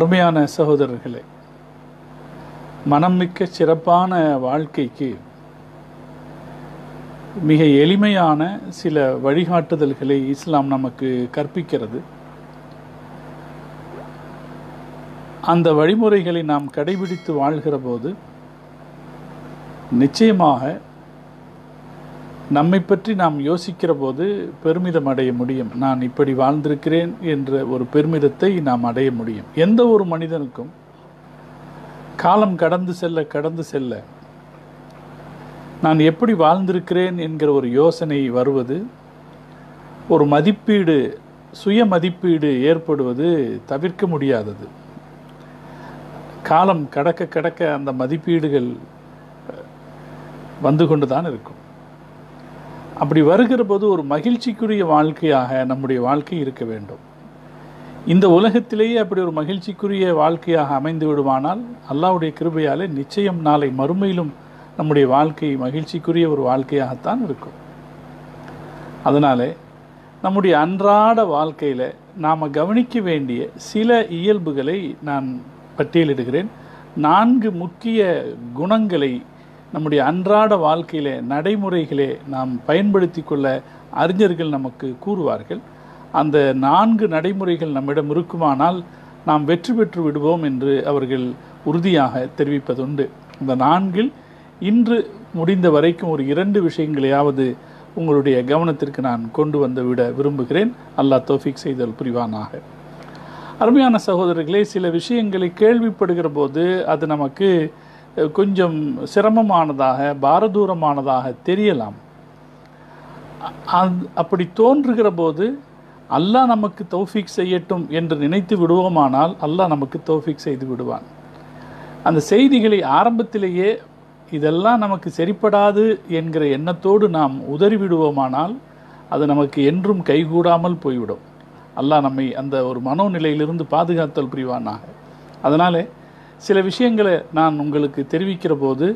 அருமையான சகோதரர்களே மனம்மிக்க சிறப்பான வாழ்க்கைக்கு மிக எளிமையான சில வழிகாட்டுதல்களை இஸ்லாம் நமக்கு கற்பிக்கிறது. அந்த வழிமுறைகளை நாம் கடைபிடித்து வாழ்கிற போது நிச்சயமாக நம்மை பற்றி நாம் யோசிக்கிற போது பெருமிதம் அடைய முடியும். நான் இப்படி வாழ்ந்திருக்கிறேன் என்ற ஒரு பெருமிதத்தை நாம் அடைய முடியும். எந்த ஒரு மனிதனுக்கும் காலம் கடந்து செல்ல கடந்து செல்ல நான் எப்படி வாழ்ந்திருக்கிறேன் என்கிற ஒரு யோசனை வருவது ஒரு மதிப்பீடு சுய மதிப்பீடு ஏற்படுவது தவிர்க்க முடியாதது. காலம் கடக்க கடக்க அந்த மதிப்பீடுகள் வந்து கொண்டு தான் இருக்கும். அப்படி வருகிற போது ஒரு மகிழ்ச்சிக்குரிய வாழ்க்கையாக நம்முடைய வாழ்க்கை இருக்க வேண்டும். இந்த உலகத்திலேயே அப்படி ஒரு மகிழ்ச்சிக்குரிய வாழ்க்கையாக அமைந்து விடுவானால் அல்லாவுடைய கிருபையாலே நிச்சயம் நாளை மறுமையிலும் நம்முடைய வாழ்க்கை மகிழ்ச்சிக்குரிய ஒரு வாழ்க்கையாகத்தான் இருக்கும். அதனாலே நம்முடைய அன்றாட வாழ்க்கையில் நாம் கவனிக்க வேண்டிய சில இயல்புகளை நான் பட்டியலிடுகிறேன். நான்கு முக்கிய குணங்களை நம்முடைய அன்றாட வாழ்க்கையிலே நடைமுறைகளே நாம் பயன்படுத்தி கொள்ள அறிஞர்கள் நமக்கு கூறுவார்கள். அந்த நான்கு நடைமுறைகள் நம்மிடம் இருக்குமானால் நாம் வெற்றி பெற்று விடுவோம் என்று அவர்கள் உறுதியாக தெரிவிப்பதுண்டு. இந்த நான்கில் இன்று முடிந்த வரைக்கும் ஒரு இரண்டு விஷயங்களையாவது உங்களுடைய கவனத்திற்கு நான் கொண்டு வந்து விட விரும்புகிறேன். அல்லாஹ் தோஃபிக் செய்தல் புரிவானாக. அருமையான சகோதரர்களே சில விஷயங்களை கேள்விப்படுகிற போது அது நமக்கு கொஞ்சம் சிரமமானதாக பாரதூரமானதாக தெரியலாம். அப்படி தோன்றுகிற போது அல்லாஹ் நமக்கு தௌஃபிக் செய்யட்டும் என்று நினைத்து விடுவோமானால் அல்லாஹ் நமக்கு தௌஃபிக் செய்து விடுவான். அந்த செய்திகளை ஆரம்பத்திலேயே இதெல்லாம் நமக்கு சரிப்படாது என்கிற எண்ணத்தோடு நாம் உதறிவிடுவோமானால் அது நமக்கு என்றும் கைகூடாமல் போய்விடும். அல்லாஹ் நம்மை அந்த ஒரு மனோநிலையிலிருந்து பாதுகாத்தல் புரிவானாக. அதனாலே சில விஷயங்களை நான் உங்களுக்கு தெரிவிக்கிற போது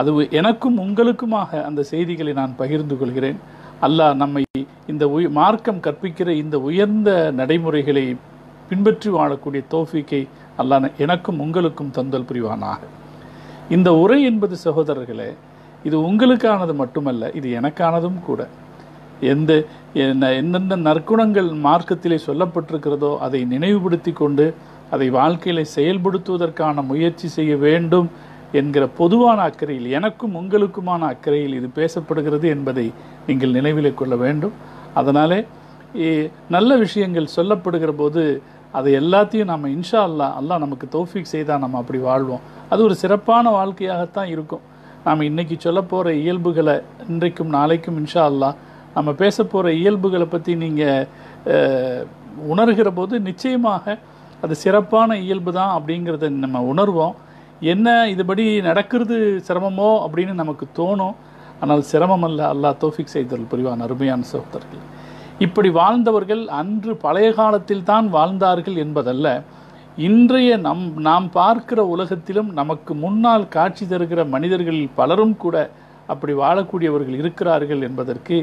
அது எனக்கும் உங்களுக்குமாக அந்த செய்திகளை நான் பகிர்ந்து கொள்கிறேன். அல்லாஹ் நம்மை இந்த உய மார்க்கம் கற்பிக்கிற இந்த உயர்ந்த நடைமுறைகளை பின்பற்றி வாழக்கூடிய தோஃபிக்கை அல்லாஹ் எனக்கும் உங்களுக்கும் தந்தல் புரிவானாக. இந்த உரை என்பது சகோதரர்களே இது உங்களுக்கானது மட்டுமல்ல இது எனக்கானதும் கூட. எந்த எந்தெந்த நற்குணங்கள் மார்க்கத்திலே சொல்லப்பட்டிருக்கிறதோ அதை நினைவுபடுத்தி கொண்டு அதை வாழ்க்கையில் செயல்படுத்துவதற்கான முயற்சி செய்ய வேண்டும் என்கிற பொதுவான அக்கறையில் எனக்கும் உங்களுக்குமான அக்கறையில் இது பேசப்படுகிறது என்பதை நீங்கள் நினைவில் கொள்ள வேண்டும். அதனாலே நல்ல விஷயங்கள் சொல்லப்படுகிற போது அதை எல்லாத்தையும் நம்ம இன்ஷா அல்லா அல்லா நமக்கு தோஃபிக் செய்தால் நம்ம அப்படி வாழ்வோம். அது ஒரு சிறப்பான வாழ்க்கையாகத்தான் இருக்கும். நாம் இன்றைக்கி சொல்ல போகிற இயல்புகளை இன்றைக்கும் நாளைக்கும் இன்ஷா அல்லா நம்ம பேச போகிற இயல்புகளை பற்றி நீங்கள் உணர்கிற போது நிச்சயமாக அது சிறப்பான இயல்பு தான் அப்படிங்கிறத நம்ம உணர்வோம். என்ன இதுபடி நடக்கிறது சிரமமோ அப்படின்னு நமக்கு தோணும். ஆனால் சிரமம் அல்ல அல்லாஹ் தோஃபிக் செய்தல் புரிவான். அருமையான சகோதரர்கள் இப்படி வாழ்ந்தவர்கள் அன்று பழைய காலத்தில் தான் வாழ்ந்தார்கள் என்பதல்ல. இன்றைய நம் நாம் பார்க்கிற உலகத்திலும் நமக்கு முன்னால் காட்சி தருகிற மனிதர்களில் பலரும் கூட அப்படி வாழக்கூடியவர்கள் இருக்கிறார்கள் என்பதற்கு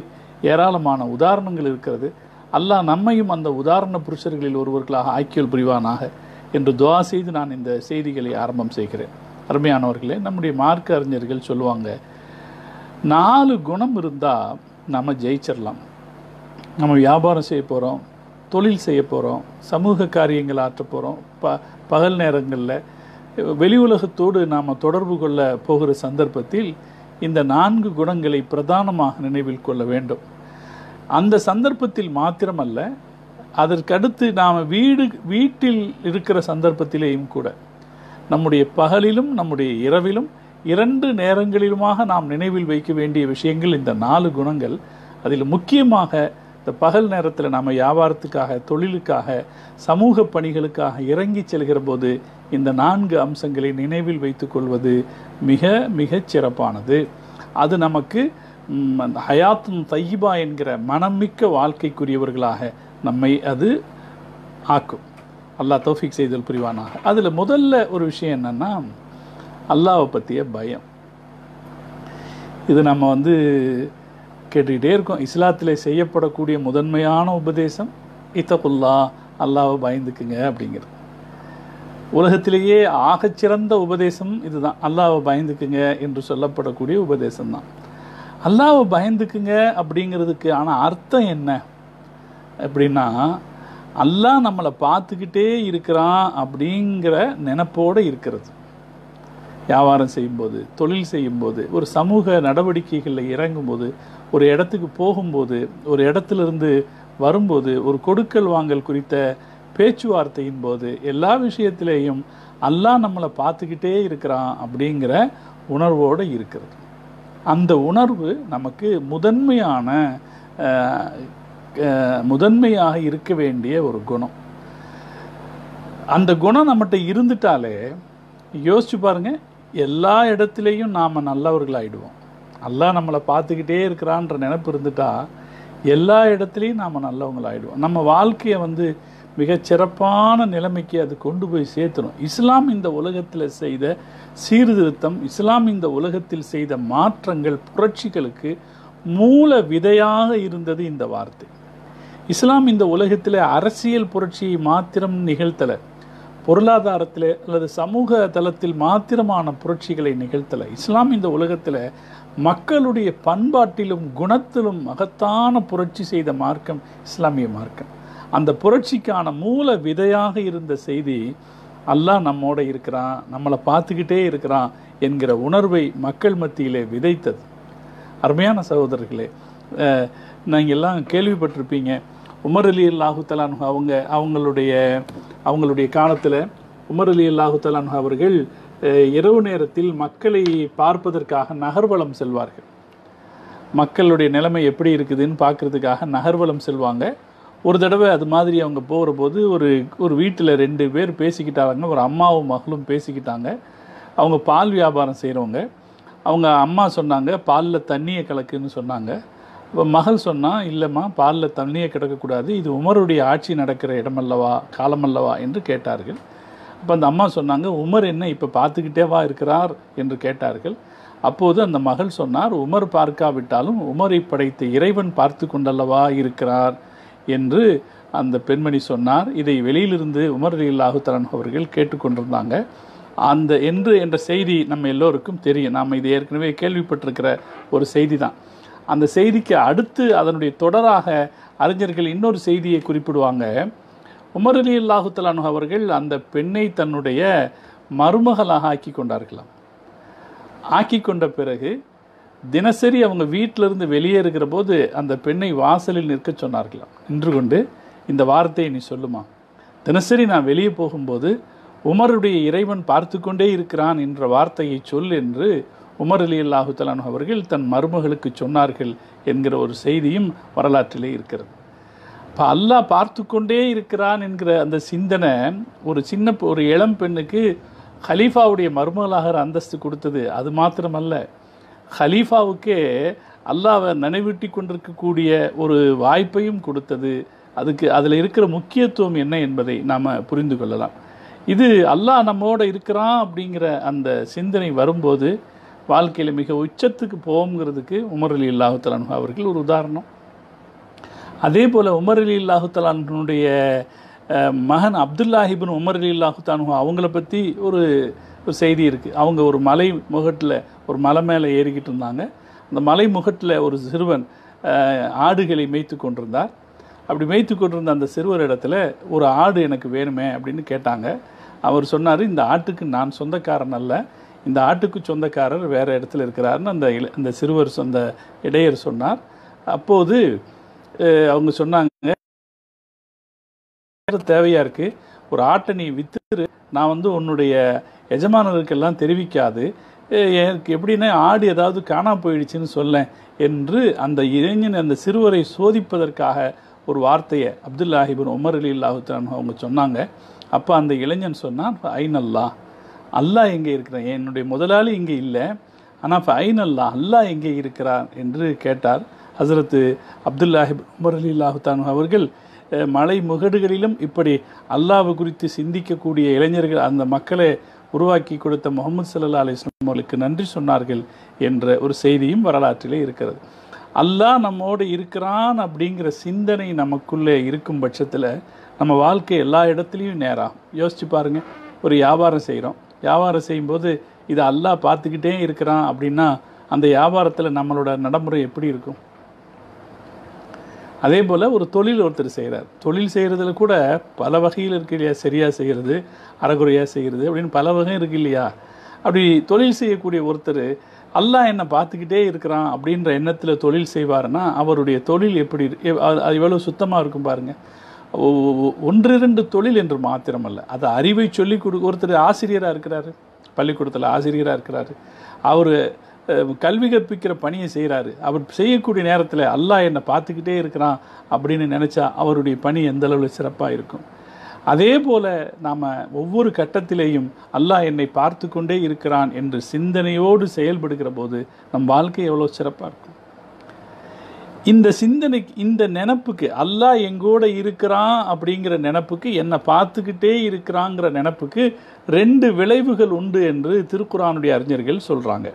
ஏராளமான உதாரணங்கள் இருக்கிறது. அல்லாஹ் நம்மையும் அந்த உதாரண புருஷர்களில் ஒருவர்களாக ஆக்கியல் புரிவானாக என்று துவா செய்து நான் இந்த செய்திகளை ஆரம்பம் செய்கிறேன். அருமையானவர்களே நம்முடைய மார்க்க அறிஞர்கள் சொல்லுவாங்க நாலு குணம் இருந்தால் நம்ம ஜெயிச்சிடலாம் நம்ம வியாபாரம் செய்ய போகிறோம் தொழில் செய்ய போகிறோம் சமூக காரியங்கள் ஆற்ற போகிறோம் ப பகல் நேரங்களில் வெளி உலகத்தோடு நாம் தொடர்பு கொள்ள போகிற சந்தர்ப்பத்தில் இந்த நான்கு குணங்களை பிரதானமாக நினைவில் கொள்ள வேண்டும். அந்த சந்தர்ப்பத்தில் மாத்திரமல்ல அதற்கடுத்து நாம் வீடு வீட்டில் இருக்கிற சந்தர்ப்பத்திலேயும் கூட நம்முடைய பகலிலும் நம்முடைய இரவிலும் இரண்டு நேரங்களிலுமாக நாம் நினைவில் வைக்க வேண்டிய விஷயங்கள் இந்த நாலு குணங்கள் அதில் முக்கியமாக இந்த பகல் நேரத்தில் நாம் வியாபாரத்துக்காக தொழிலுக்காக சமூக பணிகளுக்காக இறங்கி செல்கிற போது இந்த நான்கு அம்சங்களை நினைவில் வைத்துக்கொள்வது மிக மிகச் சிறப்பானது. அது நமக்கு ஹயாத்தும் தையிபா என்கிற மனமிக்க வாழ்க்கைக்குரியவர்களாக நம்மை அது ஆக்கும். அல்லாஹ் தௌஃபிக் செய்தல் புரிவானாக. அதில் முதல்ல ஒரு விஷயம் என்னென்னா அல்லாவை பற்றிய பயம். இது நம்ம வந்து கேட்டுக்கிட்டே இருக்கோம். இஸ்லாத்தில் செய்யப்படக்கூடிய முதன்மையான உபதேசம் இத்தகுல்லா அல்லாவை பயந்துக்குங்க அப்படிங்கிறது. உலகத்திலேயே ஆகச்சிறந்த உபதேசம் இதுதான். அல்லாவை பயந்துக்குங்க என்று சொல்லப்படக்கூடிய உபதேசம் தான் அல்லாவை பயந்துக்குங்க அப்படிங்கிறதுக்கு ஆனால் அர்த்தம் என்ன? அப்படின்னா அல்லாஹ் நம்மளை பார்த்துக்கிட்டே இருக்கிறான் அப்படிங்கிற நினப்போடு இருக்கிறது. வியாபாரம் செய்யும்போது தொழில் செய்யும்போது ஒரு சமூக நடவடிக்கைகளில் இறங்கும்போது ஒரு இடத்துக்கு போகும்போது ஒரு இடத்துலேருந்து வரும்போது ஒரு கொடுக்கல் வாங்கல் குறித்த பேச்சுவார்த்தையின் போது எல்லா விஷயத்திலேயும் அல்லாஹ் நம்மளை பார்த்துக்கிட்டே இருக்கிறான் அப்படிங்கிற உணர்வோடு இருக்கிறது. அந்த உணர்வு நமக்கு முதன்மையான முதன்மையாக இருக்க வேண்டிய ஒரு குணம். அந்த குணம் நம்மகிட்ட இருந்துட்டாலே யோசிச்சு பாருங்க எல்லா இடத்துலையும் நாம் நல்லவர்களாகிடுவோம் எல்லாம் நம்மளை பார்த்துக்கிட்டே இருக்கிறான்ற நினப்பு இருந்துட்டா எல்லா இடத்துலையும் நாம் நல்லவங்களாயிடுவோம். நம்ம வாழ்க்கையை வந்து மிகச்சிறப்பான நிலைமைக்கு அது கொண்டு போய் சேர்த்தணும். இஸ்லாம் இந்த உலகத்தில் செய்த சீர்திருத்தம் இஸ்லாம் இந்த உலகத்தில் செய்த மாற்றங்கள் புரட்சிகளுக்கு மூல விதையாக இருந்தது இந்த வார்த்தை. இஸ்லாம் இந்த உலகத்தில் அரசியல் புரட்சியை மாத்திரம் நிகழ்த்தலை. பொருளாதாரத்தில் அல்லது சமூக தளத்தில் மாத்திரமான புரட்சிகளை நிகழ்த்தலை. இஸ்லாம் இந்த உலகத்தில் மக்களுடைய பண்பாட்டிலும் குணத்திலும் மகத்தான புரட்சி செய்த மார்க்கம் இஸ்லாமிய மார்க்கம். அந்த புரட்சிக்கான மூல விதையாக இருந்த செய்தி அல்லாஹ் நம்மோட இருக்கிறான் நம்மளை பார்த்துக்கிட்டே இருக்கிறான் என்கிற உணர்வை மக்கள் மத்தியிலே விதைத்தது. அருமையான சகோதரர்களே நீங்கள் எல்லாம் கேள்விப்பட்டிருப்பீங்க உமர் அலி அல்லாஹுத்தலான் அவங்க அவங்களுடைய அவங்களுடைய காலத்தில் உமர் அலி அல்லாஹுத்தலான் அவர்கள் இரவு நேரத்தில் மக்களை பார்ப்பதற்காக நகர்வலம் செல்வார்கள். மக்களுடைய நிலைமை எப்படி இருக்குதுன்னு பார்க்குறதுக்காக நகர்வலம் செல்வாங்க. ஒரு தடவை அது மாதிரி அவங்க போகிற போது ஒரு ஒரு வீட்டில் ரெண்டு பேர் பேசிக்கிட்டாங்க ஒரு அம்மாவும் மகளும் பேசிக்கிட்டாங்க. அவங்க பால் வியாபாரம் செய்கிறவங்க அவங்க அம்மா சொன்னாங்க பாலில் தண்ணியை கலக்குன்னு சொன்னாங்க. இப்போ மகள் சொன்னால் இல்லைம்மா பாலில் தண்ணியை கிடக்கக்கூடாது இது உமருடைய ஆட்சி நடக்கிற இடமல்லவா காலமல்லவா? என்று கேட்டார்கள். அப்போ அந்த அம்மா சொன்னாங்க உமர் என்ன இப்போ பார்த்துக்கிட்டேவா இருக்கிறார்? என்று கேட்டார்கள். அப்போது அந்த மகள் சொன்னார் உமர் பார்க்காவிட்டாலும் உமரை படைத்த இறைவன் பார்த்து கொண்டல்லவா இருக்கிறார்? என்று அந்த பெண்மணி சொன்னார். இதை வெளியிலிருந்து உமர் அலி அல்லாஹுத்தலான் அவர்கள் கேட்டுக்கொண்டிருந்தாங்க. அந்த என்று என்ற செய்தி நம்ம எல்லோருக்கும் தெரியும். நாம் இது ஏற்கனவே கேள்விப்பட்டிருக்கிற ஒரு செய்தி தான் அந்த செய்திக்கு அடுத்து அதனுடைய தொடராக அறிஞர்கள் இன்னொரு செய்தியை குறிப்பிடுவாங்க. உமர் அலி அல்லாஹு அவர்கள் அந்த பெண்ணை தன்னுடைய மருமகளாக ஆக்கி கொண்டார்களாம் ஆக்கி கொண்ட பிறகு தினசரி அவங்க வீட்டிலிருந்து வெளியேறுகிற போது அந்த பெண்ணை வாசலில் நிற்க சொன்னார்களாம் நின்று கொண்டு இந்த வார்த்தையை நீ சொல்லுமா? தினசரி நான் வெளியே போகும்போது உமருடைய இறைவன் பார்த்து கொண்டே இருக்கிறான் என்ற வார்த்தையை சொல் என்று உமர் அலி அல்லாஹுத்தலான் அவர்கள் தன் மருமகளுக்கு சொன்னார்கள் என்கிற ஒரு செய்தியும் வரலாற்றிலே இருக்கிறது. இப்போ அல்லாஹ் பார்த்து கொண்டே இருக்கிறான் என்கிற அந்த சிந்தனை ஒரு சின்ன ஒரு இளம் பெண்ணுக்கு ஹலீஃபாவுடைய மருமகளாக அந்தஸ்து கொடுத்தது. அது மாத்திரமல்ல. ஹலீஃபாவுக்கே அல்லாவை நினைவூட்டி கொண்டிருக்கக்கூடிய ஒரு வாய்ப்பையும் கொடுத்தது. அதுக்கு அதில் இருக்கிற முக்கியத்துவம் என்ன என்பதை நாம் புரிந்து கொள்ளலாம். இது அல்லாஹ் நம்மோட இருக்கிறான் அப்படிங்கிற அந்த சிந்தனை வரும்போது வாழ்க்கையில் மிக உச்சத்துக்கு போகுங்கிறதுக்கு உமர் அலி இல்லாஹுத்தலான் அவர்கள் ஒரு உதாரணம். அதே போல் உமர் அலி இல்லாஹுத்தலானுடைய மகன் அப்துல்லாஹிபின் உமர் அலி இல்லாஹுத்தானு அவங்கள பற்றி ஒரு ஒரு செய்தி இருக்குது அவங்க ஒரு மலை முகட்டில் ஒரு மலை மேலே ஏறிக்கிட்டு இருந்தாங்க. அந்த மலை முகட்டில் ஒரு சிறுவன் ஆடுகளை மேய்த்து கொண்டிருந்தார். அப்படி மேய்த்து கொண்டிருந்த அந்த சிறுவர் இடத்துல ஒரு ஆடு எனக்கு வேணுமே அப்படின்னு கேட்டாங்க. அவர் சொன்னார் இந்த ஆட்டுக்கு நான் சொந்தக்காரன் அல்ல. இந்த ஆட்டுக்கு சொந்தக்காரர் வேறு இடத்துல இருக்கிறாருன்னு அந்த இள அந்த சிறுவர் சொந்த இடையர் சொன்னார். அப்போது அவங்க சொன்னாங்க தேவையாக இருக்குது ஒரு ஆட்டை நீ வித்துரு. நான் வந்து உன்னுடைய எஜமானர்களுக்கெல்லாம் தெரிவிக்காது. எனக்கு எப்படின்னா ஆடு ஏதாவது காணா போயிடுச்சுன்னு சொல்ல என்று அந்த இளைஞன் அந்த சிறுவரை சோதிப்பதற்காக ஒரு வார்த்தையை அப்துல்லாஹிபின் உமர் அலி அல்லாஹுத்தான் அவங்க சொன்னாங்க. அப்போ அந்த இளைஞன் சொன்னான் ஐன் அல்லா? அல்லாஹ் எங்கே இருக்கிறான்? என்னுடைய முதலாளி இங்கே இல்லை. ஆனால் இப்போ ஐன் அல்லா? அல்லாஹ் எங்கே இருக்கிறார் என்று கேட்டார். ஹசரத்து அப்துல்லாஹிப் உமர் அலி அல்லாஹுத்தான் அவர்கள் மலை முகடுகளிலும் இப்படி அல்லாஹ் குறித்து சிந்திக்கக்கூடிய இளைஞர்கள் அந்த மக்களை உருவாக்கி கொடுத்த முகமது சல்லா அலிஸ்லாம் அவர்களுக்கு நன்றி சொன்னார்கள் என்ற ஒரு செய்தியும் வரலாற்றிலே இருக்கிறது. அல்லாஹ் நம்மோடு இருக்கிறான் அப்படிங்கிற சிந்தனை நமக்குள்ளே இருக்கும் பட்சத்தில் நம்ம வாழ்க்கை எல்லா இடத்துலையும் நேராகும் யோசிச்சு பாருங்கள் ஒரு வியாபாரம் செய்கிறோம் வியாபாரம் செய்யும்போது இதை அல்லாஹ் பார்த்துக்கிட்டே இருக்கிறான் அப்படின்னா அந்த வியாபாரத்தில் நம்மளோட நடைமுறை எப்படி இருக்கும்? அதே போல் ஒரு தொழில் ஒருத்தர் செய்கிறார் தொழில் செய்கிறதுல கூட பல வகையில் இருக்கு இல்லையா? சரியாக செய்கிறது அறகுறையாக செய்கிறது அப்படின்னு பல வகை இருக்கு இல்லையா? அப்படி தொழில் செய்யக்கூடிய ஒருத்தர் அல்லாஹ் என்னை பார்த்துக்கிட்டே இருக்கிறான் அப்படின்ற எண்ணத்தில் தொழில் செய்வாருன்னா அவருடைய தொழில் எப்படி அது எவ்வளோ சுத்தமாக இருக்கும் பாருங்கள் ஒன்றிரண்டு தொழில் என்று மாத்திரமல்ல. அது அறிவை சொல்லி கொடு ஒருத்தர் ஆசிரியராக இருக்கிறாரு. பள்ளிக்கூடத்தில் ஆசிரியராக இருக்கிறாரு. அவர் கல்வி கற்பிக்கிற பணியை செய்கிறாரு அவர் செய்யக்கூடிய நேரத்தில் அல்லாஹ் என்னை பார்த்துக்கிட்டே இருக்கிறான் அப்படின்னு நினச்சா அவருடைய பணி எந்த அளவில் சிறப்பாக இருக்கும்? அதே போல் நாம் ஒவ்வொரு கட்டத்திலேயும் அல்லாஹ் என்னை பார்த்து கொண்டே இருக்கிறான் என்று சிந்தனையோடு செயல்படுகிற போது நம் வாழ்க்கை எவ்வளோ சிறப்பாக இருக்கும்? இந்த சிந்தனைக்கு இந்த நினப்புக்கு அல்லாஹ் எங்கூட இருக்கிறான் அப்படிங்கிற நினப்புக்கு என்னை பார்த்துக்கிட்டே இருக்கிறாங்கிற நினப்புக்கு ரெண்டு விளைவுகள் உண்டு என்று திருக்குறானுடைய அறிஞர்கள் சொல்கிறாங்க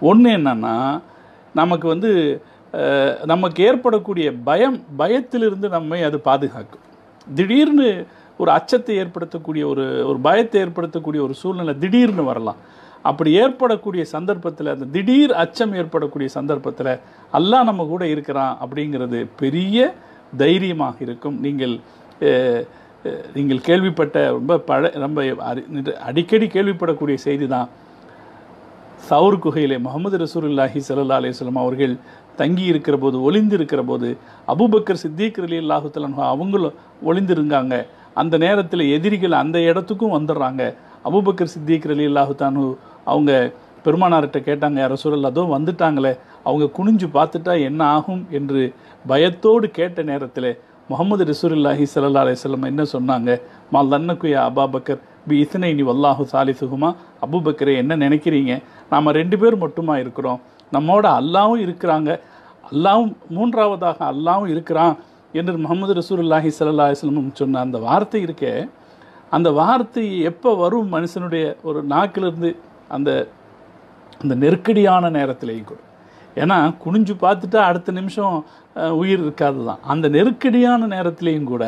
ஒன்று என்னன்னா நமக்கு வந்து நமக்கு ஏற்படக்கூடிய பயம் பயத்திலிருந்து நம்மை அது பாதுகாக்கும். திடீர்னு ஒரு அச்சத்தை ஏற்படுத்தக்கூடிய ஒரு ஒரு பயத்தை ஏற்படுத்தக்கூடிய ஒரு சூழ்நிலை திடீர்னு வரலாம். அப்படி ஏற்படக்கூடிய சந்தர்ப்பத்தில் அந்த திடீர் அச்சம் ஏற்படக்கூடிய சந்தர்ப்பத்தில் எல்லாம் நம்ம கூட இருக்கிறான் அப்படிங்கிறது பெரிய தைரியமாக இருக்கும். நீங்கள் நீங்கள் கேள்விப்பட்ட ரொம்ப பழ ரொம்ப அரி- அடிக்கடி கேள்விப்படக்கூடிய செய்தி தான் சவுர் குகையிலே முகமது ரசூலுல்லாஹி சல்லா அலிஸ்லாம் அவர்கள் தங்கி இருக்கிற போது ஒளிந்திருக்கிற போது அபூபக்கர் சித்திக் அலி அல்லாஹு அவங்களும் ஒளிந்திருந்தாங்க. அந்த நேரத்தில் எதிரிகள் அந்த இடத்துக்கும் வந்துடுறாங்க. அபூபக்கர் சித்திக் அலி அல்லாஹுத்தானு அவங்க பெருமானார்கிட்ட கேட்டாங்க யார் சூழல் அதோ வந்துட்டாங்களே. அவங்க குனிஞ்சு பார்த்துட்டா என்ன ஆகும்? என்று பயத்தோடு கேட்ட நேரத்தில் முகமது ரசூலுல்லாஹி ஸல்லல்லாஹு அலைஹி என்ன சொன்னாங்க? மா லன்னக்குயா அபாபக்கர் பி இசனை நீ வல்லாஹு சாலிசுகுமா அபுபக்கரே என்ன நினைக்கிறீங்க? நாம் ரெண்டு பேர் மட்டுமா இருக்கிறோம்? நம்மோட அல்லாவும் இருக்கிறாங்க. அல்லாவும் மூன்றாவதாக அல்லாவும் இருக்கிறான் என்று முகமது ரசூல்லாஹி ஸல்லல்லாஹு அலைஹி சொன்ன அந்த வார்த்தை இருக்கே அந்த வார்த்தை எப்போ வரும் மனுஷனுடைய ஒரு நாக்கிலிருந்து அந்த அந்த நெருக்கடியான நேரத்திலையும் கூட. ஏன்னா குனிஞ்சு பார்த்துட்டா அடுத்த நிமிஷம் உயிர் இருக்காது தான் அந்த நெருக்கடியான நேரத்திலையும் கூட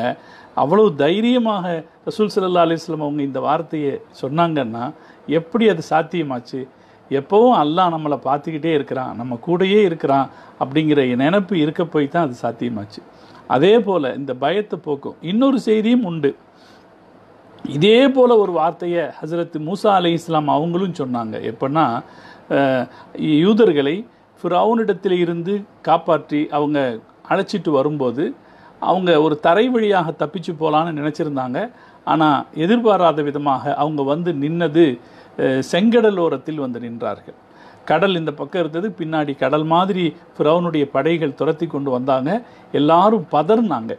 அவ்வளவு தைரியமாக ரசூல் சல்லா அலிஸ்லம் அவங்க இந்த வார்த்தையை சொன்னாங்கன்னா எப்படி அது சாத்தியமாச்சு? எப்போவும் அல்லாஹ் நம்மளை பார்த்துக்கிட்டே இருக்கிறான் நம்ம கூடயே இருக்கிறான் அப்படிங்கிற நினப்பு இருக்க போய் தான் அது சாத்தியமாச்சு. அதே போல் இந்த பயத்தை போக்கும் இன்னொரு செய்தியும் உண்டு. இதே போல் ஒரு வார்த்தையை ஹசரத் மூசா அலி இஸ்லாம் அவங்களும் சொன்னாங்க. எப்படின்னா யூதர்களை ஃபிரௌனிடத்தில் இருந்து காப்பாற்றி அவங்க அழைச்சிட்டு வரும்போது அவங்க ஒரு தரை வழியாக தப்பிச்சு போகலான்னு நினச்சிருந்தாங்க. ஆனால் எதிர்பாராத விதமாக அவங்க வந்து நின்னது செங்கடலோரத்தில் செங்கடல் ஓரத்தில் வந்து நின்றார்கள். கடல் இந்த பக்கம் இருந்தது பின்னாடி கடல் மாதிரி ஃபிரௌனுடைய படைகள் துரத்தி கொண்டு வந்தாங்க. எல்லாரும் பதறினாங்க.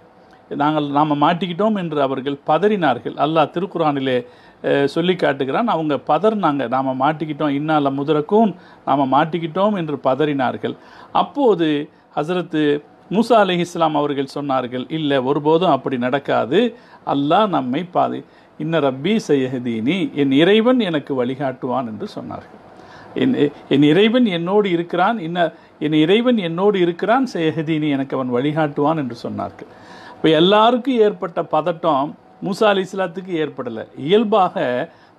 நாங்கள் நாம் மாட்டிக்கிட்டோம் என்று அவர்கள் பதறினார்கள். அல்லாஹ் திருக்குறானிலே சொல்லி காட்டுகிறான். அவங்க பதறினாங்க. நாம் மாட்டிக்கிட்டோம். இன்னால முதரக்கும். நாம் மாட்டிக்கிட்டோம் என்று பதறினார்கள். அப்போது ஹசரத்து மூசா அலி இஸ்லாம் அவர்கள் சொன்னார்கள் இல்லை ஒருபோதும் அப்படி நடக்காது. அல்லாஹ் நம்மை பாதி இன்ன ரப்பி சையஹதீனி என் இறைவன் எனக்கு வழிகாட்டுவான் என்று சொன்னார்கள். என் என் இறைவன் என்னோடு இருக்கிறான் இன்ன என் இறைவன் என்னோடு இருக்கிறான் செய்யஹதீனி எனக்கு அவன் வழிகாட்டுவான் என்று சொன்னார்கள். இப்போ எல்லாருக்கும் ஏற்பட்ட பதட்டம் மூசா அலி இஸ்லாத்துக்கு ஏற்படலை. இயல்பாக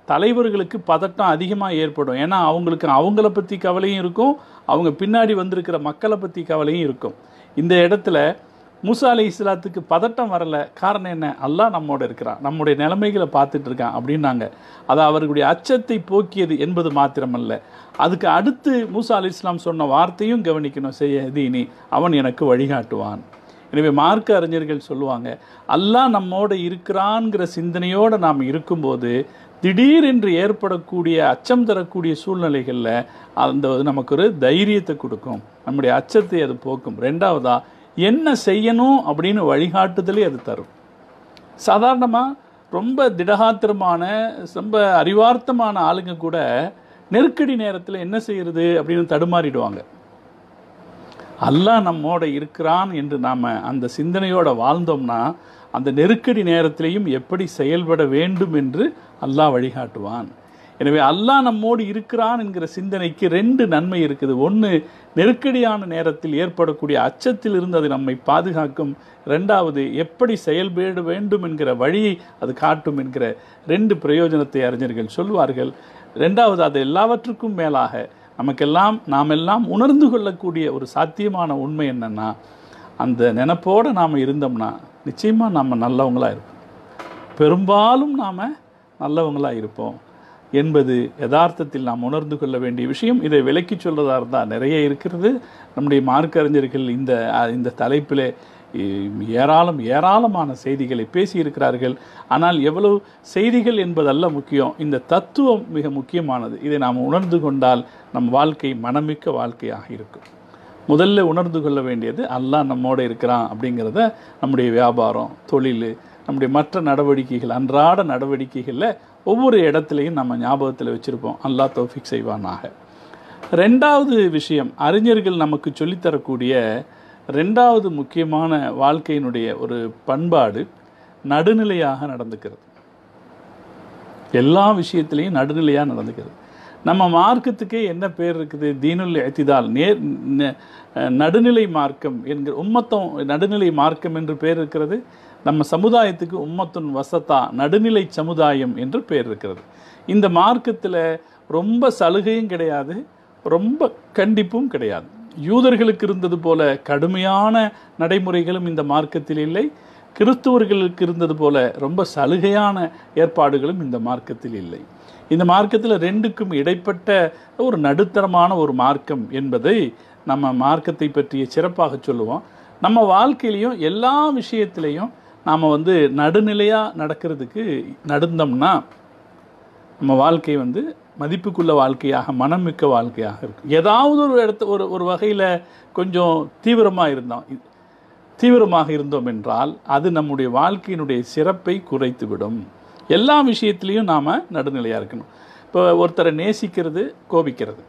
தலைவர்களுக்கு பதட்டம் அதிகமாக ஏற்படும். ஏன்னா அவங்களுக்கு அவங்கள பற்றி கவலையும் இருக்கும் அவங்க பின்னாடி வந்திருக்கிற மக்களை பற்றி கவலையும் இருக்கும். இந்த இடத்துல மூசா அலி இஸ்லாத்துக்கு பதட்டம் வரல. காரணம் என்ன? அல்லாஹ் நம்மோட இருக்கிறான். நம்முடைய நிலைமைகளை பார்த்துட்டு இருக்கான் அப்படின்னாங்க. அது அவர்களுடைய அச்சத்தை போக்கியது என்பது மாத்திரமல்ல. அதுக்கு அடுத்து மூசா அலி இஸ்லாம் சொன்ன வார்த்தையும் கவனிக்கணும். செய்ய தீனி அவன் எனக்கு வழிகாட்டுவான். எனவே மார்க்க அறிஞர்கள் சொல்லுவாங்க அல்லாஹ் நம்மோட இருக்கிறான்ங்கிற சிந்தனையோடு நாம் இருக்கும்போது திடீரென்று ஏற்படக்கூடிய அச்சம் தரக்கூடிய சூழ்நிலைகளில் அந்த நமக்கு ஒரு தைரியத்தை கொடுக்கும். நம்முடைய அச்சத்தை அது போக்கும். ரெண்டாவதா என்ன செய்யணும் அப்படின்னு வழிகாட்டுதலே அது தரும். சாதாரணமாக ரொம்ப திடகாத்திரமான ரொம்ப அறிவார்த்தமான ஆளுங்க கூட நெருக்கடி நேரத்தில் என்ன செய்யறது அப்படின்னு தடுமாறிடுவாங்க. அல்லாஹ் நம்மோட இருக்கிறான் என்று நாம் அந்த சிந்தனையோட வாழ்ந்தோம்னா அந்த நெருக்கடி நேரத்திலையும் எப்படி செயல்பட வேண்டும் என்று அல்லாஹ் வழிகாட்டுவான். எனவே அல்லாஹ் நம்மோடு இருக்கிறான் என்கிற சிந்தனைக்கு ரெண்டு நன்மை இருக்குது. ஒன்று நெருக்கடியான நேரத்தில் ஏற்படக்கூடிய அச்சத்தில் இருந்து அது நம்மை பாதுகாக்கும். ரெண்டாவது எப்படி செயல்பட வேண்டும் என்கிற வழியை அது காட்டும் என்கிற ரெண்டு பிரயோஜனத்தை அறிஞர்கள் சொல்வார்கள். ரெண்டாவது அது எல்லாவற்றுக்கும் மேலாக நமக்கெல்லாம் நாம் எல்லாம் உணர்ந்து கொள்ளக்கூடிய ஒரு சாத்தியமான உண்மை என்னென்னா அந்த நினப்போடு நாம் இருந்தோம்னா நிச்சயமாக நாம் நல்லவங்களாக இருக்கும் பெரும்பாலும் நாம் நல்லவங்களாக இருப்போம் என்பது யதார்த்தத்தில் நாம் உணர்ந்து கொள்ள வேண்டிய விஷயம். இதை விலக்கி சொல்கிறதா இருந்தால் நிறைய இருக்கிறது. நம்முடைய மார்க்கறிஞர்கள் இந்த இந்த தலைப்பில் ஏராளம் ஏராளமான செய்திகளை பேசியிருக்கிறார்கள். ஆனால் எவ்வளவு செய்திகள் என்பதல்ல முக்கியம். இந்த தத்துவம் மிக முக்கியமானது. இதை நாம் உணர்ந்து கொண்டால் நம் வாழ்க்கை மனமிக்க வாழ்க்கையாக இருக்கும். முதல்ல உணர்ந்து கொள்ள வேண்டியது அல்லாஹ் நம்மோட இருக்கிறான் அப்படிங்கிறத நம்முடைய வியாபாரம் தொழில் நம்முடைய மற்ற நடவடிக்கைகள் அன்றாட நடவடிக்கைகளில் ஒவ்வொரு இடத்துலையும் நம்ம ஞாபகத்தில் வச்சுருப்போம். அல்லாஹ் தோஃபிக் செய்வானாக. ரெண்டாவது விஷயம் அறிஞர்கள் நமக்கு சொல்லித்தரக்கூடிய ரெண்டாவது முக்கியமான வாழ்க்கையினுடைய ஒரு பண்பாடு நடுநிலையாக நடந்துக்கிறது. எல்லா விஷயத்திலையும் நடுநிலையாக நடந்துக்கிறது. நம்ம மார்க்கத்துக்கே என்ன பேர் இருக்குது? தீனுல் எத்திதால் நேர் ந- நடுநிலை மார்க்கம் என்கிற உம்மத்தம் நடுநிலை மார்க்கம் என்று பேர் இருக்கிறது? நம்ம சமுதாயத்துக்கு உம்மத்துன் வசத்தா நடுநிலை சமுதாயம் என்று பெயர் இருக்கிறது. இந்த மார்க்கத்தில் ரொம்ப சலுகையும் கிடையாது ரொம்ப கண்டிப்பும் கிடையாது. யூதர்களுக்கு இருந்தது போல கடுமையான நடைமுறைகளும் இந்த மார்க்கத்தில் இல்லை. கிறிஸ்துவர்களுக்கு இருந்தது போல ரொம்ப சலுகையான ஏற்பாடுகளும் இந்த மார்க்கத்தில் இல்லை. இந்த மார்க்கத்தில் ரெண்டுக்கும் இடைப்பட்ட ஒரு நடுத்தரமான ஒரு மார்க்கம் என்பதை நம்ம மார்க்கத்தை பற்றிய சிறப்பாக சொல்லுவோம். நம்ம வாழ்க்கையிலையும் எல்லா விஷயத்திலையும் நாம் வந்து நடுநிலையாக நடக்கிறதுக்கு நடந்தோம்னா நம்ம வாழ்க்கை வந்து மதிப்புக்குள்ள வாழ்க்கையாக மனம் மிக்க வாழ்க்கையாக இருக்கும் ஏதாவது ஒரு இடத்து ஒரு ஒரு வகையில் கொஞ்சம் தீவிரமாக இருந்தோம் தீவிரமாக இருந்தோம் என்றால் அது நம்முடைய வாழ்க்கையினுடைய சிறப்பை குறைத்துவிடும். எல்லா விஷயத்துலேயும் நாம் நடுநிலையாக இருக்கணும். இப்போ ஒருத்தரை நேசிக்கிறது கோபிக்கிறது.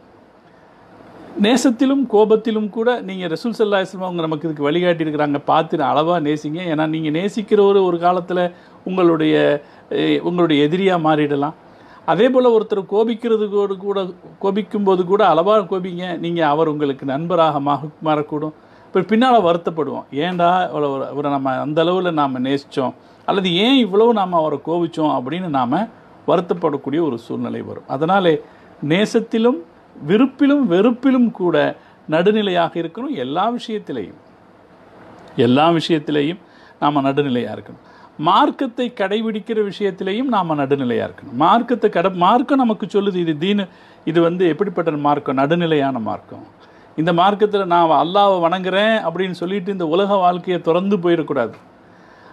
நேசத்திலும் கோபத்திலும் கூட நீங்கள் ரசூல் சல்லா இஸ்லாம் அவங்க நமக்கு இதுக்கு வழிகாட்டி இருக்கிறாங்க. பார்த்து அளவாக நேசிங்க. ஏன்னா நீங்கள் நேசிக்கிற ஒரு காலத்தில் உங்களுடைய உங்களுடைய எதிரியாக மாறிடலாம். அதே போல் ஒருத்தர் கோபிக்கிறது கூட கூட கோபிக்கும்போது கூட அளவாக கோபிங்க. நீங்கள் அவர் உங்களுக்கு நண்பராக மாறக்கூடும். இப்போ பின்னால் வருத்தப்படுவோம். ஏன்டா இவ்வளோ அவரை நம்ம அந்த அளவில் நாம் நேசித்தோம் அல்லது ஏன் இவ்வளவு நாம் அவரை கோபிச்சோம் அப்படின்னு நாம் வருத்தப்படக்கூடிய ஒரு சூழ்நிலை வரும். அதனாலே நேசத்திலும் விருப்பிலும் வெறுப்பிலும் கூட நடுநிலையாக இருக்கணும் எல்லா விஷயத்திலையும். எல்லா விஷயத்திலையும் நாம் நடுநிலையாக இருக்கணும். மார்க்கத்தை கடைபிடிக்கிற விஷயத்திலையும் நாம் நடுநிலையாக இருக்கணும். மார்க்கத்தை கடை மார்க்கம் நமக்கு சொல்லுது இது தீனு இது வந்து எப்படிப்பட்ட மார்க்கம்? நடுநிலையான மார்க்கம். இந்த மார்க்கத்தில் நான் அல்லாவை வணங்குறேன் அப்படின்னு சொல்லிட்டு இந்த உலக வாழ்க்கையை திறந்து போயிடக்கூடாது.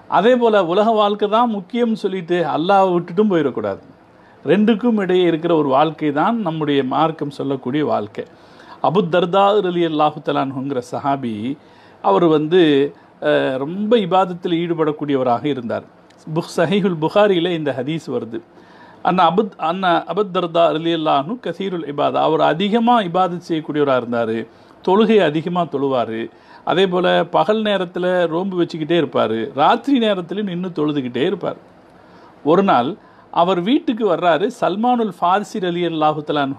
அதே போல் உலக வாழ்க்கை தான் முக்கியம்னு சொல்லிட்டு அல்லாவை விட்டுட்டும் போயிடக்கூடாது. ரெண்டுக்கும் இடையே இருக்கிற ஒரு வாழ்க்கை தான் நம்முடைய மார்க்கம் சொல்லக்கூடிய வாழ்க்கை. அபுத்தர்தா தர்தா அலி அல்லாஹு சஹாபி அவர் வந்து ரொம்ப இபாதத்தில் ஈடுபடக்கூடியவராக இருந்தார். புக் சஹீஹுல் புகாரியில் இந்த ஹதீஸ் வருது. அண்ணா அபுத் அண்ணா அபுத்தர்தா அலி அல்லாஹு கசீருல் இபாதா அவர் அதிகமாக இபாதத் செய்யக்கூடியவராக இருந்தார். தொழுகை அதிகமாக தொழுவார். அதே போல் பகல் நேரத்தில் ரோம்பு வச்சுக்கிட்டே இருப்பார். ராத்திரி நேரத்துலையும் நின்று தொழுதுகிட்டே இருப்பார். ஒரு நாள் அவர் வீட்டுக்கு வர்றாரு சல்மானுல் ஃபார்சி அலி அல்லாஹுத்தலான்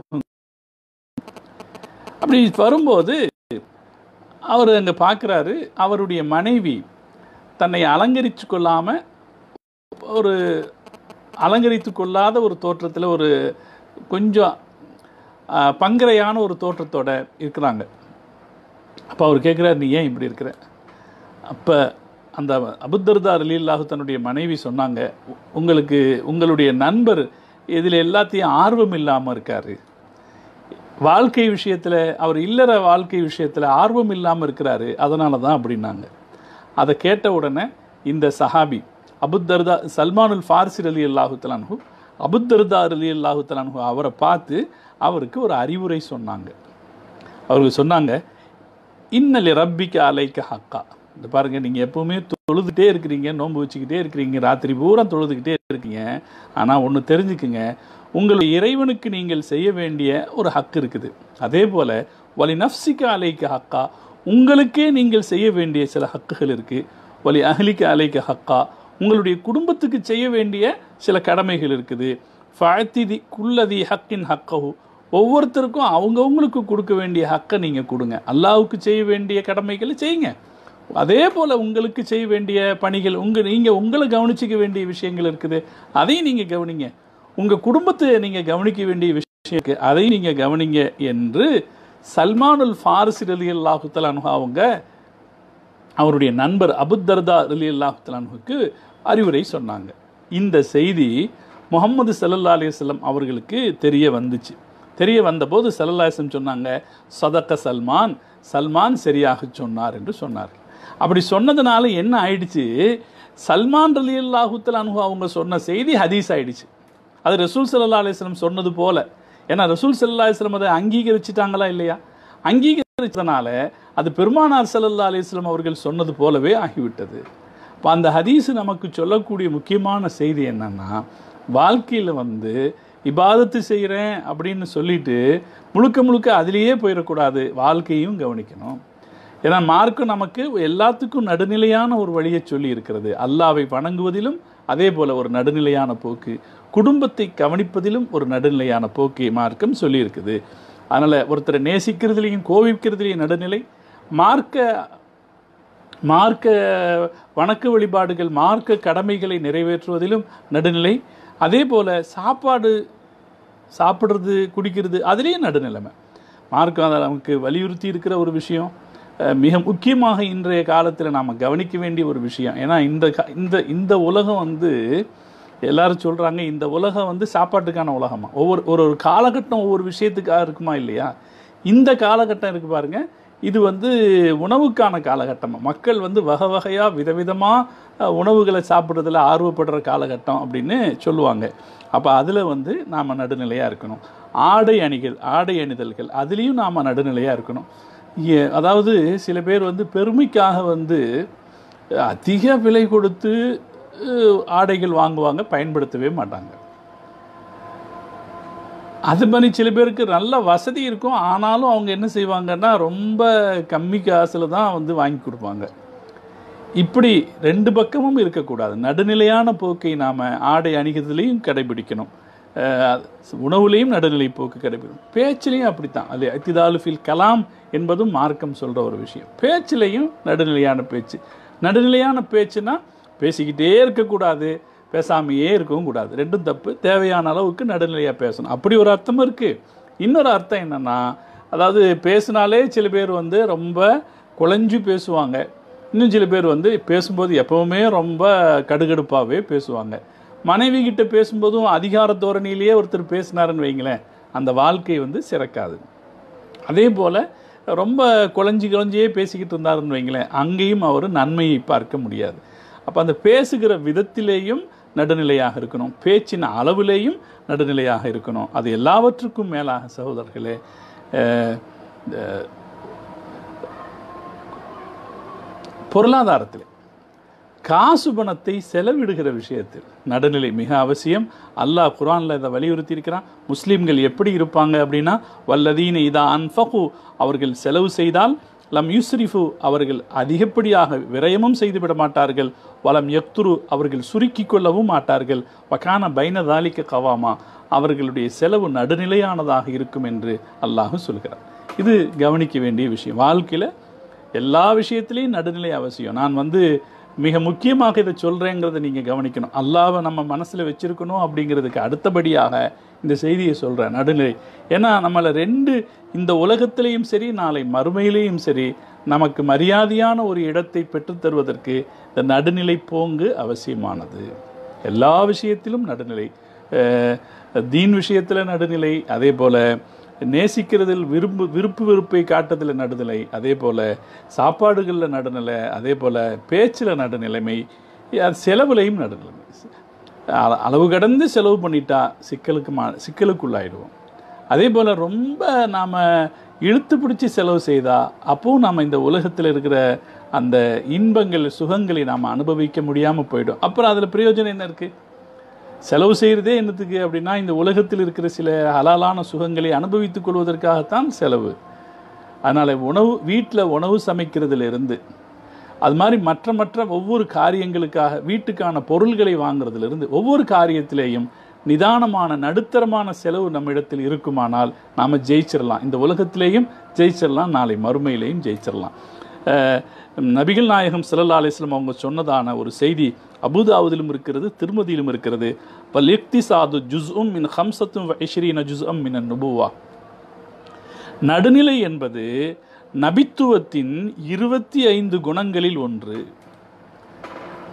அப்படி வரும்போது அவர் அங்கே பார்க்குறாரு அவருடைய மனைவி தன்னை அலங்கரித்து கொள்ளாமல் ஒரு அலங்கரித்து கொள்ளாத ஒரு தோற்றத்தில் ஒரு கொஞ்சம் பங்கரையான ஒரு தோற்றத்தோட இருக்கிறாங்க. அப்போ அவர் கேட்குறாரு நீ ஏன் இப்படி இருக்கிற? அப்போ அந்த அபுத்தர்தா அலில்லாஹு தன்னுடைய மனைவி சொன்னாங்க உங்களுக்கு உங்களுடைய நண்பர் இதில் எல்லாத்தையும் ஆர்வம் இல்லாமல் இருக்கார். வாழ்க்கை விஷயத்தில் அவர் இல்லற வாழ்க்கை விஷயத்தில் ஆர்வம் இல்லாமல் இருக்கிறாரு அதனால தான் அப்படின்னாங்க. அதை கேட்ட உடனே இந்த சஹாபி அபுத்தர்தா சல்மானுல் ஃபார்சி அலி அல்லாஹு தலான்ஹு அபுத்தர்தா அலி அல்லாஹு தலான்ஹு அவரை பார்த்து அவருக்கு ஒரு அறிவுரை சொன்னாங்க. அவருக்கு சொன்னாங்க இன்னலி ரப்பிக்கு அலைக்க ஹக்கா. இந்த பாருங்கள் நீங்கள் எப்பவுமே தொழுதுகிட்டே இருக்கிறீங்க நோன்பு வச்சுக்கிட்டே இருக்கிறீங்க ராத்திரி பூரா தொழுதுகிட்டே இருக்கீங்க ஆனால் ஒன்று தெரிஞ்சுக்குங்க உங்கள் இறைவனுக்கு நீங்கள் செய்ய வேண்டிய ஒரு ஹக்கு இருக்குது. அதே போல் வலி நஃப்சிக்க அலைக்கு ஹக்கா உங்களுக்கே நீங்கள் செய்ய வேண்டிய சில ஹக்குகள் இருக்குது வலி அகலிக்கு அலைக்கு ஹக்கா உங்களுடைய குடும்பத்துக்கு செய்ய வேண்டிய சில கடமைகள் இருக்குது. ஃபஅத்திதி குல்லதி ஹக்கின் ஹக்கஹு ஒவ்வொருத்தருக்கும் அவங்கவுங்களுக்கு கொடுக்க வேண்டிய ஹக்கை நீங்கள் கொடுங்க. அல்லாவுக்கு செய்ய வேண்டிய கடமைகளை செய்யுங்க. அதே போல் உங்களுக்கு செய்ய வேண்டிய பணிகள் உங்கள் நீங்கள் உங்களை கவனிச்சிக்க வேண்டிய விஷயங்கள் இருக்குது. அதையும் நீங்கள் கவனிங்க. உங்கள் குடும்பத்தை நீங்கள் கவனிக்க வேண்டிய விஷயம் இருக்குது அதையும் நீங்கள் கவனிங்க என்று சல்மானுல் ஃபாரிசி ரலி அல்லாஹுத்தலானு அவங்க அவருடைய நண்பர் அபுத்தர்தா அலி அல்லாஹுத்தலானுக்கு அறிவுரை சொன்னாங்க. இந்த செய்தி முகமது சல்லல்லா அலிஸ்லம் அவர்களுக்கு தெரிய வந்துச்சு. தெரிய வந்தபோது சல்லல்லாஹம் சொன்னாங்க சதக்க சல்மான் சல்மான் சரியாக சொன்னார் என்று சொன்னார் அப்படி சொன்னதுனால என்ன ஆயிடுச்சு? சல்மான் ரலி அனுகு அவங்க சொன்ன செய்தி ஹதீஸ் ஆயிடுச்சு. அது ரசூல் சல்லா அலிஸ்லம் சொன்னது போல. ஏன்னா ரசூல் சல்லா அலிஸ்லம் அதை அங்கீகரிச்சிட்டாங்களா இல்லையா? அங்கீகரிச்சதுனால அது பெருமானார் சல்லா அலிஸ்லம் அவர்கள் சொன்னது போலவே ஆகிவிட்டது. இப்போ அந்த ஹதீஸ் நமக்கு சொல்லக்கூடிய முக்கியமான செய்தி என்னன்னா வாழ்க்கையில் வந்து இபாதத்து செய்கிறேன் அப்படின்னு சொல்லிட்டு முழுக்க முழுக்க அதிலேயே போயிடக்கூடாது. வாழ்க்கையும் கவனிக்கணும். ஏன்னா மார்க்கம் நமக்கு எல்லாத்துக்கும் நடுநிலையான ஒரு வழியை சொல்லி இருக்கிறது அல்லாவை வணங்குவதிலும் அதே போல் ஒரு நடுநிலையான போக்கு குடும்பத்தை கவனிப்பதிலும் ஒரு நடுநிலையான போக்கை மார்க்கம் சொல்லியிருக்குது. அதனால் ஒருத்தரை நேசிக்கிறதுலேயும் கோவிக்கிறதுலேயும் நடுநிலை. மார்க்க மார்க்க வணக்க வழிபாடுகள் மார்க்க கடமைகளை நிறைவேற்றுவதிலும் நடுநிலை. அதே போல் சாப்பாடு சாப்பிட்றது குடிக்கிறது அதுலேயும் நடுநிலைமை. மார்க்கம் அதை நமக்கு வலியுறுத்தி இருக்கிற ஒரு விஷயம். மிக முக்கியமாக இன்றைய காலத்தில் நாம் கவனிக்க வேண்டிய ஒரு விஷயம். ஏன்னா இந்த கா- இந்த இந்த உலகம் வந்து எல்லாரும் சொல்கிறாங்க இந்த உலகம் வந்து சாப்பாட்டுக்கான உலகமாக ஒவ்வொரு ஒரு ஒரு காலகட்டம் ஒவ்வொரு விஷயத்துக்காக இருக்குமா இல்லையா? இந்த காலகட்டம் இருக்குது பாருங்க. இது வந்து உணவுக்கான காலகட்டமாக மக்கள் வந்து வகை வகையாக விதவிதமாக உணவுகளை சாப்பிட்றதுல ஆர்வப்படுற காலகட்டம் அப்படின்னு சொல்லுவாங்க. அப்போ அதில் வந்து நாம் நடுநிலையாக இருக்கணும். ஆடை அணிகள் ஆடை அணிதல்கள் அதுலேயும் நாம் நடுநிலையாக இருக்கணும். அதாவது சில பேர் வந்து பெருமைக்காக வந்து அதிக விலை கொடுத்து ஆடைகள் வாங்குவாங்க பயன்படுத்தவே மாட்டாங்க. அது மாதிரி சில பேருக்கு நல்ல வசதி இருக்கும். ஆனாலும் அவங்க என்ன செய்வாங்கன்னா ரொம்ப கம்மி காசில் தான் வந்து வாங்கி கொடுப்பாங்க. இப்படி ரெண்டு பக்கமும் இருக்கக்கூடாது. நடுநிலையான போக்கை நாம் ஆடை அணிகிறதுலையும் கடைபிடிக்கணும். உணவுலேயும் நடுநிலை போக்கு கடைபிடிக்கணும் பேச்சிலையும் அப்படித்தான். அது அத்திதாலு ஃபில் கலாம் என்பதும் மார்க்கம் சொல்கிற ஒரு விஷயம். பேச்சிலையும் நடுநிலையான பேச்சு. நடுநிலையான பேச்சுனா பேசிக்கிட்டே இருக்கக்கூடாது. பேசாமையே இருக்கவும் கூடாது. ரெண்டும் தப்பு. தேவையான அளவுக்கு நடுநிலையாக பேசணும். அப்படி ஒரு அர்த்தம் இருக்குது இன்னொரு அர்த்தம் என்னென்னா அதாவது பேசினாலே சில பேர் வந்து ரொம்ப குழஞ்சு பேசுவாங்க. இன்னும் சில பேர் வந்து பேசும்போது எப்பவுமே ரொம்ப கடுகடுப்பாகவே பேசுவாங்க. மனைவி கிட்ட பேசும்போதும் அதிகார தோரணியிலேயே ஒருத்தர் பேசினாருன்னு வைங்களேன் அந்த வாழ்க்கை வந்து சிறக்காது. அதே போல் ரொம்ப குழஞ்சி குழஞ்சியே பேசிக்கிட்டு இருந்தாருன்னு வைங்களேன் அங்கேயும் அவர் நன்மையை பார்க்க முடியாது. அப்போ அந்த பேசுகிற விதத்திலேயும் நடுநிலையாக இருக்கணும். பேச்சின் அளவிலேயும் நடுநிலையாக இருக்கணும். அது எல்லாவற்றுக்கும் மேலாக சகோதரர்களே பொருளாதாரத்தில். காசு பணத்தை செலவிடுகிற விஷயத்தில் நடுநிலை மிக அவசியம். அல்லாஹ் குரானில் இதை வலியுறுத்தி இருக்கிறான் முஸ்லீம்கள் எப்படி இருப்பாங்க அப்படின்னா வல்லதீன இதா அன்ஃபகு அவர்கள் செலவு செய்தால் லம் யூஸ்ரிஃபு அவர்கள் அதிகப்படியாக விரயமும் செய்துவிட மாட்டார்கள். வலம் யக்துரு அவர்கள் சுருக்கி கொள்ளவும் மாட்டார்கள். வக்கான பைனதாலிக்க கவாமா அவர்களுடைய செலவு நடுநிலையானதாக இருக்கும் என்று அல்லாஹ் சொல்கிறார் இது கவனிக்க வேண்டிய விஷயம். வாழ்க்கையில் எல்லா விஷயத்திலையும் நடுநிலை அவசியம். நான் வந்து மிக முக்கியமாக இதை சொல்கிறேங்கிறத நீங்கள் கவனிக்கணும். அல்லாவை நம்ம மனசில் வச்சிருக்கணும் அப்படிங்கிறதுக்கு அடுத்தபடியாக இந்த செய்தியை சொல்கிறேன் நடுநிலை. ஏன்னா நம்மளை ரெண்டு இந்த உலகத்திலையும் சரி நாளை மறுமையிலையும் சரி நமக்கு மரியாதையான ஒரு இடத்தை பெற்றுத்தருவதற்கு இந்த நடுநிலை போங்கு அவசியமானது. எல்லா விஷயத்திலும் நடுநிலை. தீன் விஷயத்தில் நடுநிலை அதே போல் நேசிக்கிறதில் விரும்பு விருப்பு வெறுப்பை காட்டுதில் நடுநிலை. அதே போல் சாப்பாடுகளில் நடுநிலை அதே போல் பேச்சில் நடுநிலைமை அது செலவுலையும் நடுநிலைமை. அளவு கடந்து செலவு பண்ணிட்டா சிக்கலுக்கு மா சிக்கலுக்குள்ளாயிடுவோம். அதே போல் ரொம்ப நாம் இழுத்து பிடிச்சி செலவு செய்தால் அப்போவும் நாம் இந்த உலகத்தில் இருக்கிற அந்த இன்பங்கள் சுகங்களை நாம் அனுபவிக்க முடியாமல் போயிடும். அப்புறம் அதில் பிரயோஜனம் என்ன இருக்குது செலவு செய்கிறதே என்னத்துக்கு அப்படின்னா இந்த உலகத்தில் இருக்கிற சில ஹலாலான சுகங்களை அனுபவித்துக் கொள்வதற்காகத்தான் செலவு. அதனால் உணவு வீட்டில் உணவு சமைக்கிறதுலேருந்து அது மாதிரி மற்ற மற்ற ஒவ்வொரு காரியங்களுக்காக வீட்டுக்கான பொருள்களை வாங்குறதுலேருந்து ஒவ்வொரு காரியத்திலேயும் நிதானமான நடுத்தரமான செலவு நம்மிடத்தில் இருக்குமானால் நாம் ஜெயிச்சிடலாம் இந்த உலகத்திலேயும் ஜெயிச்சிடலாம் நாளை மறுமையிலையும் ஜெயிச்சிடலாம் நபிகள் நாயகம் ஸல்லல்லாஹு அலிஸ்லம் அவங்க சொன்னதான ஒரு செய்தி அபுதாவுதிலும் இருக்கிறது திருமதியிலும் இருக்கிறது. இப்போ லிப்தி சாது ஜுஸ் உம் மின் ஹம்சத்தும் ஐஸ்வரீன ஜுஸ் அம் மின் நுபுவா. நடுநிலை என்பது நபித்துவத்தின் இருபத்தி ஐந்து குணங்களில் ஒன்று.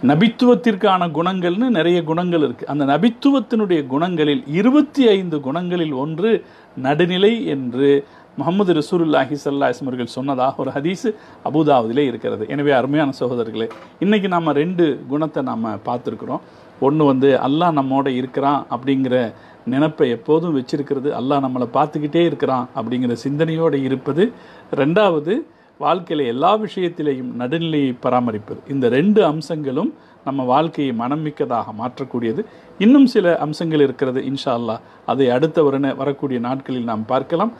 நபித்துவத்திற்கான குணங்கள்னு நிறைய குணங்கள் இருக்கு. அந்த நபித்துவத்தினுடைய குணங்களில் இருபத்தி ஐந்து குணங்களில் ஒன்று நடுநிலை என்று முகமது ரசூலுல்லாஹி ஸல்லல்லாஹு அலைஹி அவர்கள் சொன்னதாக ஒரு ஹதீஸ் அபுதாவதிலே இருக்கிறது. எனவே அருமையான சகோதரர்களே இன்னைக்கு நாம் ரெண்டு குணத்தை நாம பார்த்துருக்குறோம். ஒன்று வந்து அல்லாஹ் நம்மோட இருக்கிறான் அப்படிங்கிற நினப்பை எப்போதும் வச்சிருக்கிறது. அல்லாஹ் நம்மளை பார்த்துக்கிட்டே இருக்கிறான் அப்படிங்கிற சிந்தனையோடு இருப்பது. ரெண்டாவது வாழ்க்கையில எல்லா விஷயத்திலேயும் நடுநிலையை பராமரிப்பது. இந்த ரெண்டு அம்சங்களும் நம்ம வாழ்க்கையை மனமிக்கதாக மாற்றக்கூடியது. இன்னும் சில அம்சங்கள் இருக்கிறது இன்ஷா அல்லாஹ். அதை அடுத்த வருண வரக்கூடிய நாட்களில் நாம் பார்க்கலாம்.